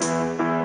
Música